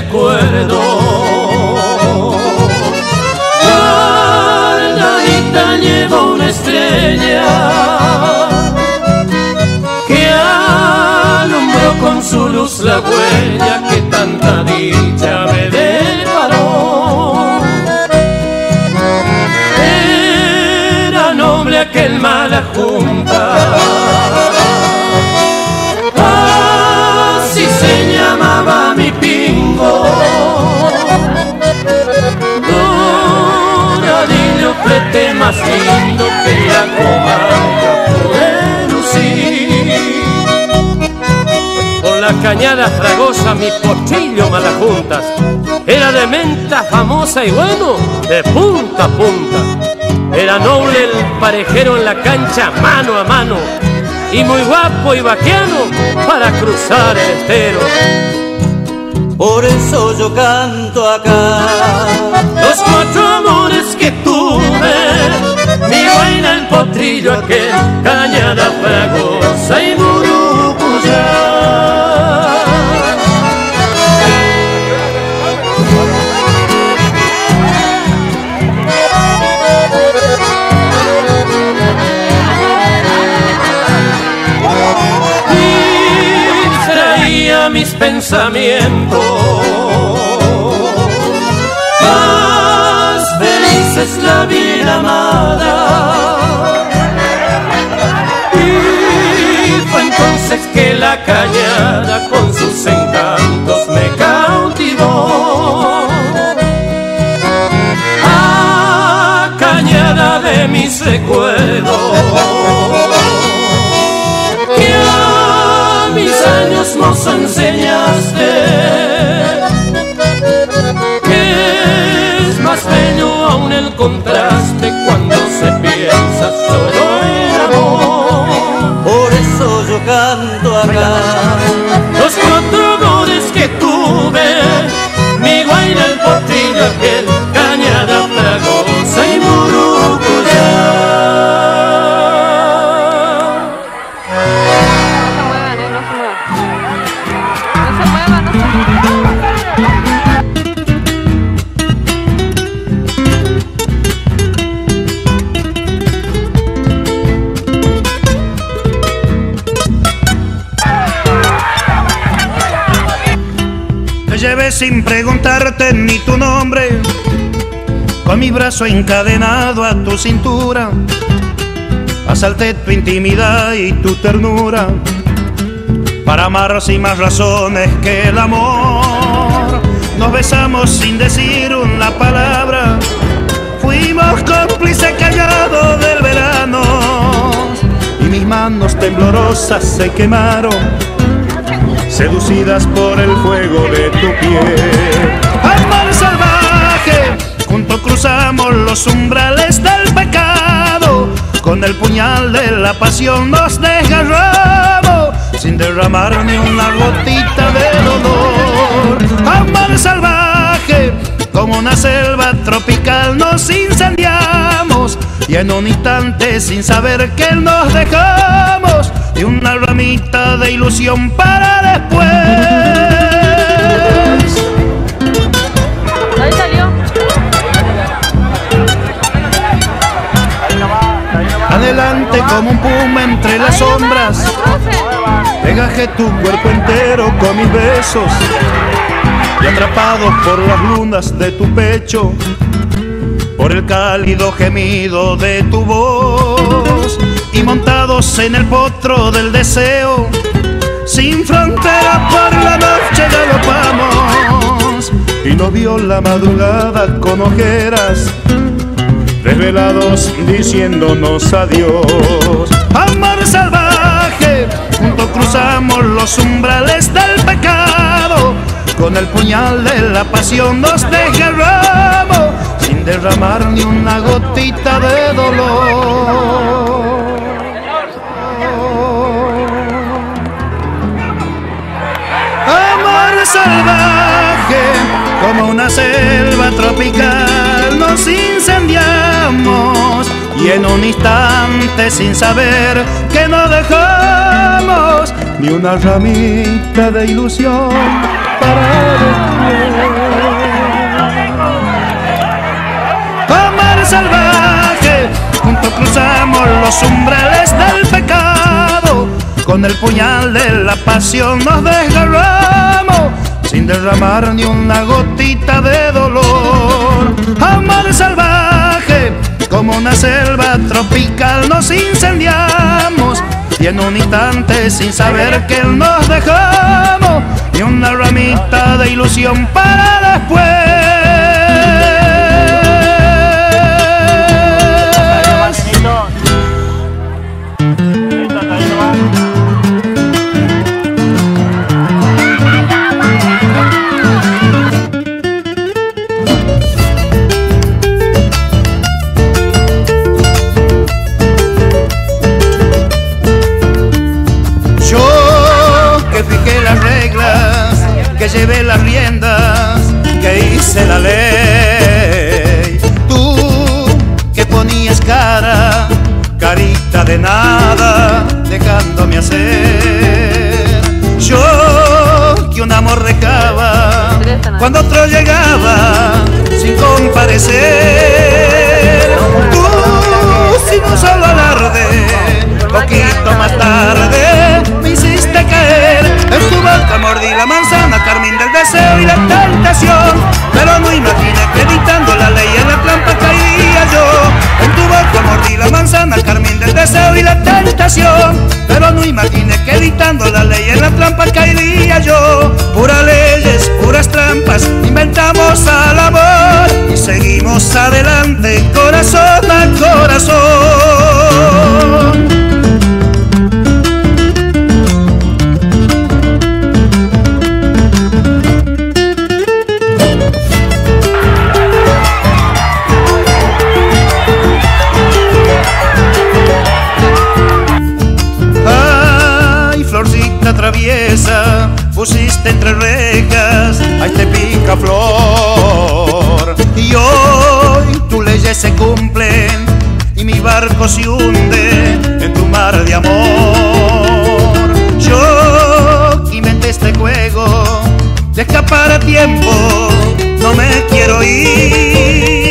recuerdo. Guardadita llevo una estrella Cañada fragosa mi pochillo malajuntas era de menta famosa y bueno, de punta a punta. Era noble el parejero en la cancha mano a mano y muy guapo y vaquiano para cruzar el estero. Por eso yo canto acá. Los cuatro amores que tuve, mi vaina el potrillo aquel, cañada fragosa y murucuyá. Mis pensamientos. Más feliz es la vida amada. Y fue entonces que la cañada con sus encantos me cautivó. Cañada de mis recuerdos años nos bello aún el contraste sin preguntarte ni tu nombre, con mi brazo encadenado a tu cintura, asalté tu intimidad y tu ternura, para amar sin más razones que el amor. Nos besamos sin decir una palabra, fuimos cómplices callados del verano, y mis manos temblorosas se quemaron seducidas por el fuego de tu piel. Amor salvaje, junto cruzamos los umbrales del pecado, con el puñal de la pasión nos desgarramos, sin derramar ni una gotita de dolor. Amor salvaje, como una selva tropical nos incendiamos, y en un instante sin saber que nos dejamos y una ramita de ilusión para después. Ahí salió. Adelante como un puma entre las sombras. Pegaje tu cuerpo entero con mis besos. Y atrapados por las lunas de tu pecho, por el cálido gemido de tu voz y montados en el potro del deseo, sin frontera por la noche galopamos y nos vio la madrugada con ojeras, revelados diciéndonos adiós. Amor salvaje, juntos cruzamos los umbrales del pecado, con el puñal de la pasión nos desgarramos, sin derramar ni una gotita de dolor. Selva tropical, nos incendiamos y en un instante sin saber que no dejamos ni una ramita de ilusión para Como el salvaje, juntos cruzamos los umbrales del pecado. Con el puñal de la pasión nos desgarramos sin derramar ni una gotita de dolor. Amor salvaje, como una selva tropical nos incendiamos y en un instante sin saber que nos dejamos ni una ramita de ilusión para después. Que llevé las riendas, que hice la ley. Deseo y la tentación. Pero no imaginé que editando la ley en la trampa caería yo. En tu boca mordí la manzana, carmín del deseo y la tentación. Pero no imaginé que editando la ley en la trampa caería yo. Puras leyes, puras trampas, inventamos al amor y seguimos adelante, corazón. y mi barco se hunde en tu mar de amor. Yo inventé este juego de escapar a tiempo, no me quiero ir.